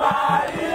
Somebody